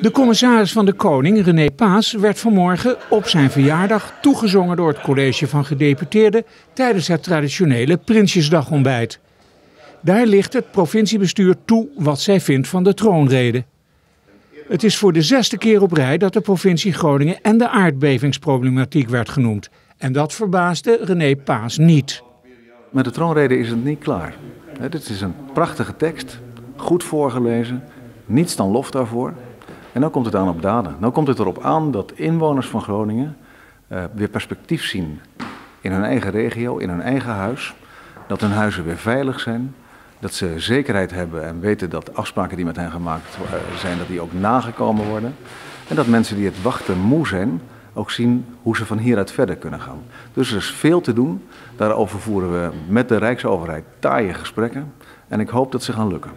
De commissaris van de Koning, René Paas, werd vanmorgen op zijn verjaardag toegezongen door het college van gedeputeerden tijdens het traditionele Prinsjesdagontbijt. Daar ligt het provinciebestuur toe wat zij vindt van de troonrede. Het is voor de zesde keer op rij dat de provincie Groningen en de aardbevingsproblematiek werd genoemd. En dat verbaasde René Paas niet. Met de troonrede is het niet klaar. Dit is een prachtige tekst, goed voorgelezen, niets dan lof daarvoor. En dan komt het aan op daden. Dan komt het erop aan dat inwoners van Groningen uh, weer perspectief zien in hun eigen regio, in hun eigen huis. Dat hun huizen weer veilig zijn. Dat ze zekerheid hebben en weten dat afspraken die met hen gemaakt uh, zijn, dat die ook nagekomen worden. En dat mensen die het wachten moe zijn, ook zien hoe ze van hieruit verder kunnen gaan. Dus er is veel te doen. Daarover voeren we met de Rijksoverheid taaie gesprekken. En ik hoop dat ze gaan lukken.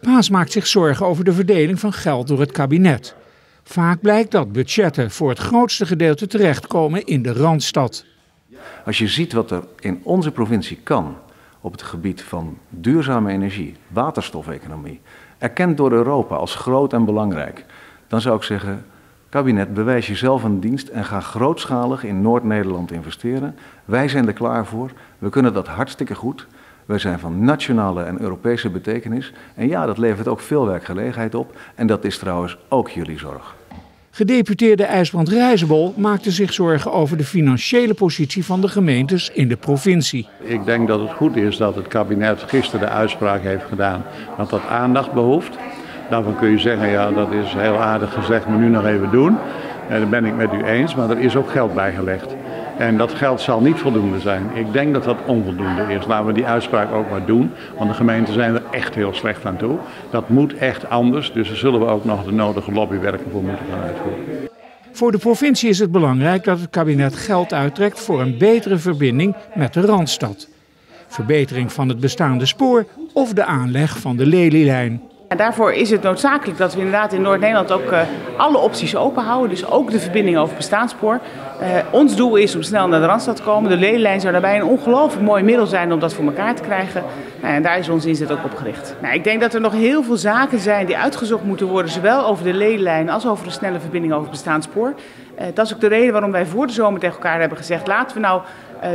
Paas maakt zich zorgen over de verdeling van geld door het kabinet. Vaak blijkt dat budgetten voor het grootste gedeelte terechtkomen in de Randstad. Als je ziet wat er in onze provincie kan op het gebied van duurzame energie, waterstofeconomie, erkend door Europa als groot en belangrijk, dan zou ik zeggen, kabinet, bewijs jezelf een dienst en ga grootschalig in Noord-Nederland investeren. Wij zijn er klaar voor, we kunnen dat hartstikke goed. Wij zijn van nationale en Europese betekenis. En ja, dat levert ook veel werkgelegenheid op. En dat is trouwens ook jullie zorg. Gedeputeerde IJsbrand Rijzenbol maakte zich zorgen over de financiële positie van de gemeentes in de provincie. Ik denk dat het goed is dat het kabinet gisteren de uitspraak heeft gedaan dat dat aandacht behoeft. Daarvan kun je zeggen, ja dat is heel aardig gezegd, maar nu nog even doen. En dat ben ik met u eens, maar er is ook geld bijgelegd. En dat geld zal niet voldoende zijn. Ik denk dat dat onvoldoende is. Laten we die uitspraak ook maar doen. Want de gemeenten zijn er echt heel slecht aan toe. Dat moet echt anders. Dus daar zullen we ook nog de nodige lobbywerken voor moeten gaan uitvoeren. Voor de provincie is het belangrijk dat het kabinet geld uittrekt voor een betere verbinding met de Randstad. Verbetering van het bestaande spoor of de aanleg van de Lelylijn. En daarvoor is het noodzakelijk dat we inderdaad in Noord-Nederland ook uh, alle opties open houden. Dus ook de verbinding over bestaanspoor. Uh, ons doel is om snel naar de Randstad te komen. De lelijn zou daarbij een ongelooflijk mooi middel zijn om dat voor elkaar te krijgen. Nou, en daar is ons inzet ook op gericht. Nou, ik denk dat er nog heel veel zaken zijn die uitgezocht moeten worden. Zowel over de lelijn als over een snelle verbinding over bestaanspoor. Uh, dat is ook de reden waarom wij voor de zomer tegen elkaar hebben gezegd... laten we nou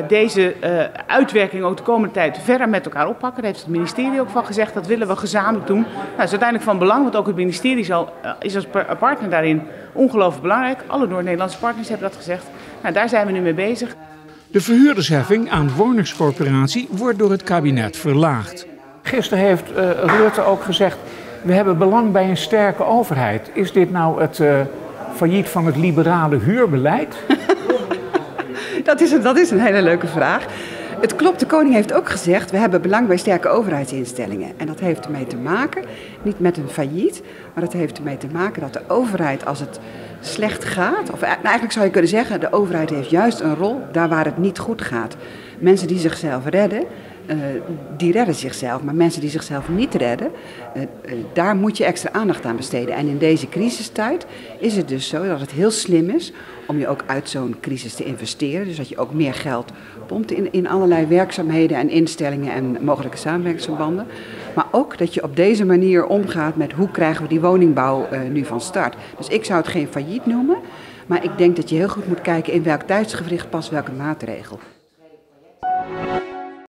deze uh, uitwerking ook de komende tijd verder met elkaar oppakken. Daar heeft het ministerie ook van gezegd, dat willen we gezamenlijk doen. Nou, dat is uiteindelijk van belang, want ook het ministerie zal, uh, is als partner daarin ongelooflijk belangrijk. Alle Noord-Nederlandse partners hebben dat gezegd. Nou, daar zijn we nu mee bezig. De verhuurdersheffing aan de woningscorporatie wordt door het kabinet verlaagd. Gisteren heeft Rutte ook gezegd, we hebben belang bij een sterke overheid. Is dit nou het failliet van het liberale huurbeleid? Dat is, een, dat is een hele leuke vraag. Het klopt, de koning heeft ook gezegd, we hebben belang bij sterke overheidsinstellingen. En dat heeft ermee te maken, niet met een failliet, maar dat heeft ermee te maken dat de overheid als het slecht gaat, of nou eigenlijk zou je kunnen zeggen, de overheid heeft juist een rol daar waar het niet goed gaat. Mensen die zichzelf redden, uh, die redden zichzelf. Maar mensen die zichzelf niet redden, uh, uh, daar moet je extra aandacht aan besteden. En in deze crisistijd is het dus zo dat het heel slim is om je ook uit zo'n crisis te investeren. Dus dat je ook meer geld pompt in, in allerlei werkzaamheden en instellingen en mogelijke samenwerkingsverbanden. Maar ook dat je op deze manier omgaat met hoe krijgen we die woningbouw nu van start. Dus ik zou het geen failliet noemen. Maar ik denk dat je heel goed moet kijken in welk tijdsgevricht past welke maatregel.